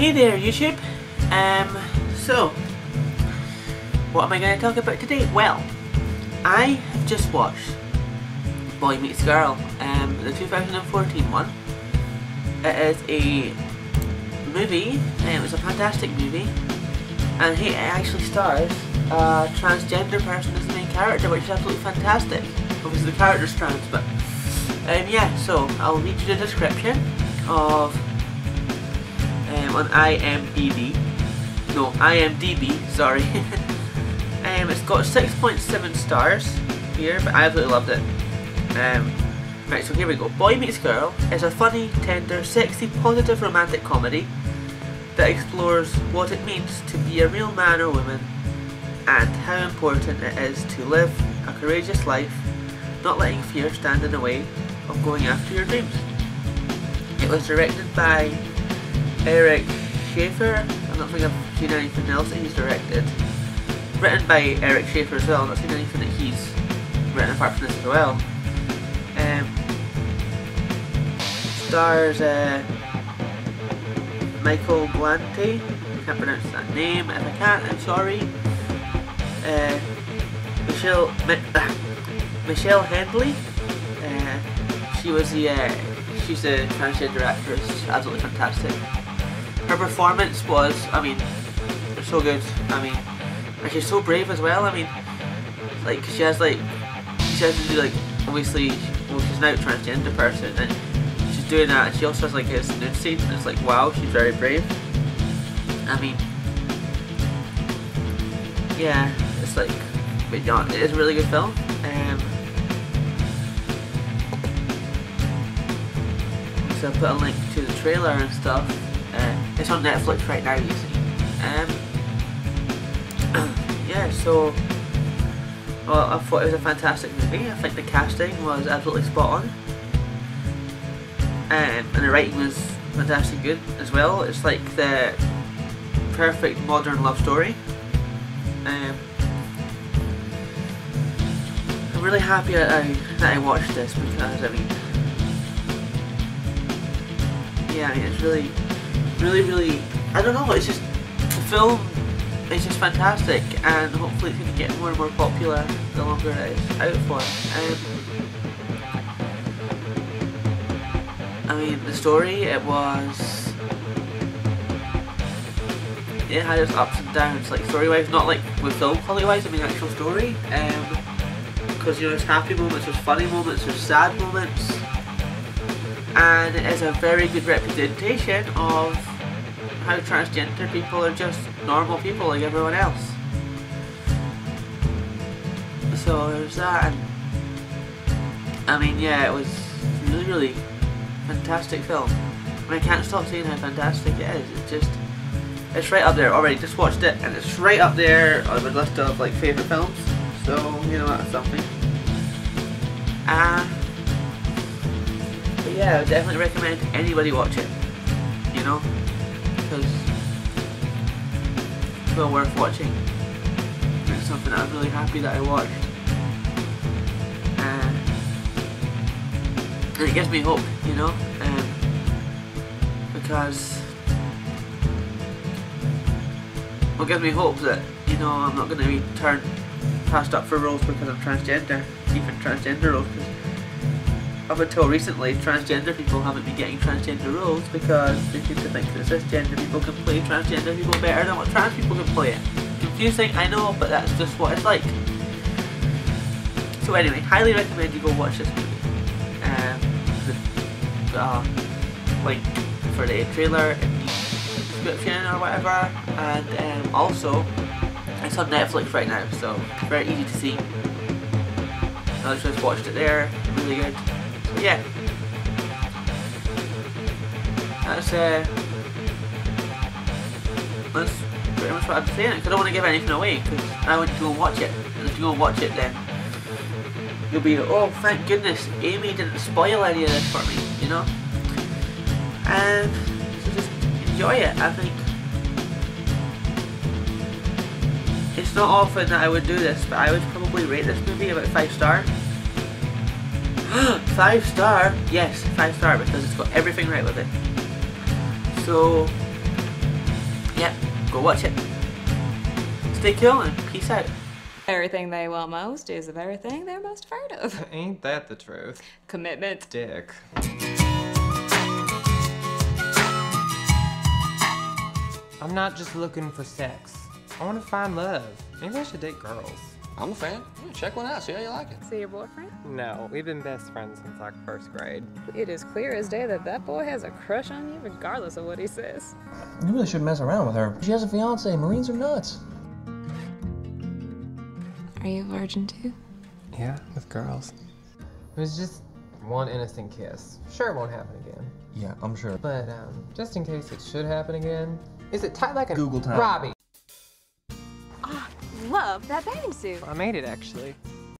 Hey there YouTube. Um, so, what am I going to talk about today? Well, I have just watched Boy Meets Girl, um, the 2014 one. It is a movie, and it was a fantastic movie, and he actually stars a transgender person as the main character, which is absolutely fantastic. Obviously the character's trans, but um, yeah, so I'll read you the description of um, on IMDb. No, IMDb, sorry. um, it's got 6.7 stars here, but I absolutely loved it. Um, right, so here we go. Boy Meets Girl is a funny, tender, sexy, positive romantic comedy that explores what it means to be a real man or woman and how important it is to live a courageous life, not letting fear stand in the way of going after your dreams. It was directed by Eric Schaeffer. I don't think I've seen anything else that he's directed. Written by Eric Schaeffer as well. I've not seen anything that he's written apart from this as well. Um, stars uh, Michael Blante. I can't pronounce that name. If I can't, I'm sorry. Uh, Michelle uh, Michelle Hendley. Uh, she was the uh, she's a transgender actress. Absolutely fantastic. Her performance was, I mean, so good. I mean, and she's so brave as well. I mean, like she has like she has to do like obviously well she's now a transgender person and she's doing that and she also has like this nude scene and it's like wow she's very brave. I mean, yeah, it's like but it is a really good film. Um, so I put a link to the trailer and stuff. It's on Netflix right now, you see. Um, yeah, so well, I thought it was a fantastic movie. I think the casting was absolutely spot on, um, and the writing was fantastic good as well. It's like the perfect modern love story. Um, I'm really happy that I, that I watched this because I mean, yeah, I mean it's really, really, really. I don't know. It's just the film is just fantastic, and hopefully it's going to get more and more popular the longer it is out for. Um, I mean, the story it was. It had its ups and downs, like story-wise, not like with film quality-wise. I mean, actual story. Um, because you know there's happy moments, there's funny moments, there's sad moments, and it is a very good representation of how transgender people are just normal people like everyone else. So there's that, and I mean, yeah, it was really, really fantastic film. I, mean, I can't stop saying how fantastic it is. It's just, it's right up there already. Just watched it, and it's right up there on my list of like favorite films. So, you know, that's something. Uh, but yeah, I definitely recommend anybody watch it. You know? Well worth watching. It's something I'm really happy that I watched. And it gives me hope, you know? Um, because it gives me hope that, you know, I'm not going to be turned passed up for roles because I'm transgender, even transgender roles. Up until recently, transgender people haven't been getting transgender roles because they seem to think that cisgender people can play transgender people better than what trans people can play it. Confusing, I know, but that's just what it's like. So anyway, highly recommend you go watch this movie. Um, the uh, link for the trailer in the description or whatever, and um, also it's on Netflix right now, so very easy to see. I just watched it there, really good. Yeah. That's uh that's pretty much what I'm saying. I don't want to give anything away because I to go and watch it. And if you go and watch it then you'll be oh thank goodness Amy didn't spoil any of this for me, you know? And so just enjoy it, I think. It's not often that I would do this, but I would probably rate this movie about 5 star. 5 star? Yes, 5 star because it's got everything right with it. So, Yep, go watch it. Stay cool and peace out. Everything they want most is the very thing they're most afraid of. Ain't that the truth? Commitment. Dick. I'm not just looking for sex. I want to find love. Maybe I should date girls. I'm a fan. Yeah, check one out. See how you like it. See your boyfriend? No, we've been best friends since like first grade. It is clear as day that that boy has a crush on you regardless of what he says. You really shouldn't mess around with her. She has a fiance. Marines are nuts. Are you a virgin too? Yeah, with girls. It was just one innocent kiss. Sure, it won't happen again. Yeah, I'm sure. But um, just in case it should happen again, is it tight like a Google time. Robbie? Love that bathing suit. I made it actually.